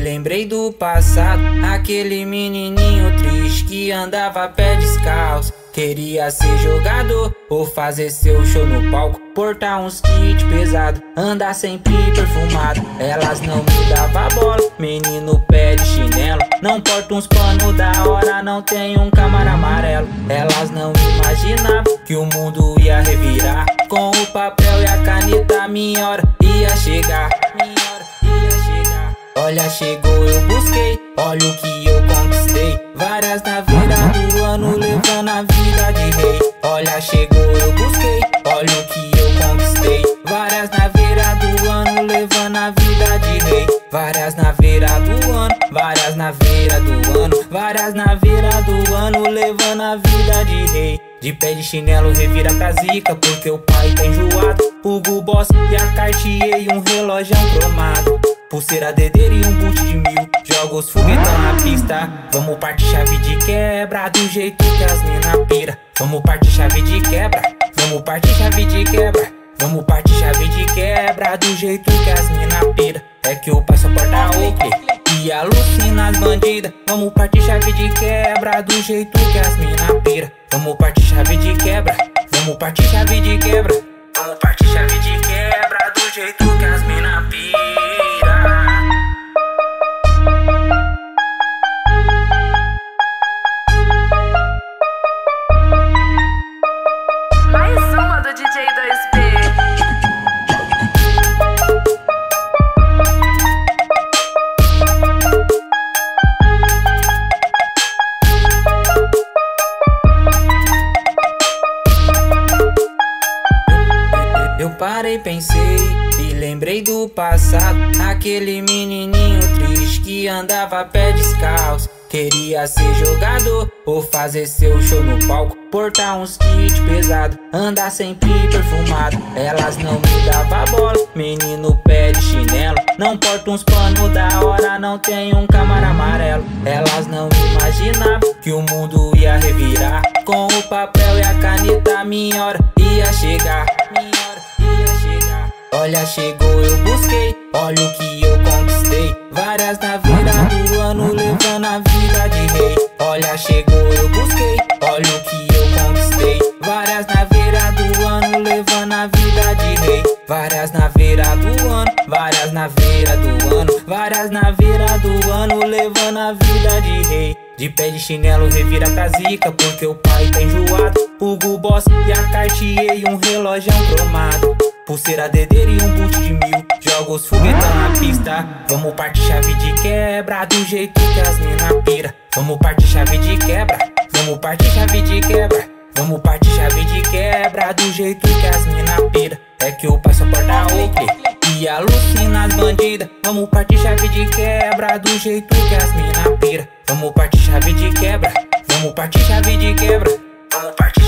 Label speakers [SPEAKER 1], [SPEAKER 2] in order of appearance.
[SPEAKER 1] lembrei do passado, aquele menininho triste que andava pé descalço. Queria ser jogador ou fazer seu show no palco, portar uns kits pesado, andar sempre perfumado. Elas não me davam bola, menino pé de chinelo. Não porta uns pano da hora, não tem um camaro amarelo. Elas não imaginavam que o mundo ia revirar. Com o papel e a caneta, minha hora ia chegar. Olha, chegou, eu busquei, olha o que eu conquistei. Várias na vida do ano, levando a vida de rei. Olha, chegou, eu busquei, olha o que eu conquistei. Várias na vida do ano, levando a vida de rei. Várias na veira do ano, várias na veira do ano, várias na veira do ano, levando a vida de rei. De pé de chinelo revira pra zica, porque o pai tá enjoado. Hugo Boss e a Cartier e um relógio cromado. Pulseira dedeira e um boot de mil. Joga os foguetão na pista. Vamos partir chave de quebra, do jeito que as mina pira. Vamos partir chave de quebra, vamos partir chave de quebra. Vamos partir chave de quebra, do jeito que as mina pira. É que o pai só porta Oakley e alucina as bandidas. Vamos partir chave de quebra, do jeito que as mina pira. Vamos partir chave de quebra, vamos partir chave de quebra. Vamos partir chave de quebra, do jeito que as mina
[SPEAKER 2] do DJ 2B.
[SPEAKER 1] Eu parei, pensei lembrei do passado. Aquele menininho triste que andava pé descalço. Queria ser jogador ou fazer seu show no palco. Portar uns kits pesado, andar sempre perfumado. Elas não me davam bola, menino pé de chinelo. Não porta uns pano da hora, não tem um camaro amarelo. Elas não imaginavam que o mundo ia revirar. Com o papel e a caneta, minha hora ia chegar. Olha, chegou, eu busquei, olha o que eu conquistei. Várias na do ano, levando a vida de rei. Olha, chegou, eu busquei, olha o que eu conquistei. Várias na do ano, levando a vida de rei. Várias na do ano, várias na do ano, várias na do ano, levando a vida de rei. De pé de chinelo revira pra zica, porque o pai tá enjoado. Hugo Boss e a Cartier e um relógio cromado. Pulseira dedeira e um boot de mil. Joga os foguetão na pista. Vamos partir chave de quebra, do jeito que as mina pira. Vamos partir chave de quebra, vamos partir chave de quebra. Vamos partir chave de quebra, do jeito que as mina pira. É que o pai só porta Oakley e alucina as bandidas. Vamos partir chave de quebra, do jeito que as mina pira. Vamos partir chave de quebra, vamos partir chave de quebra. Vamos partir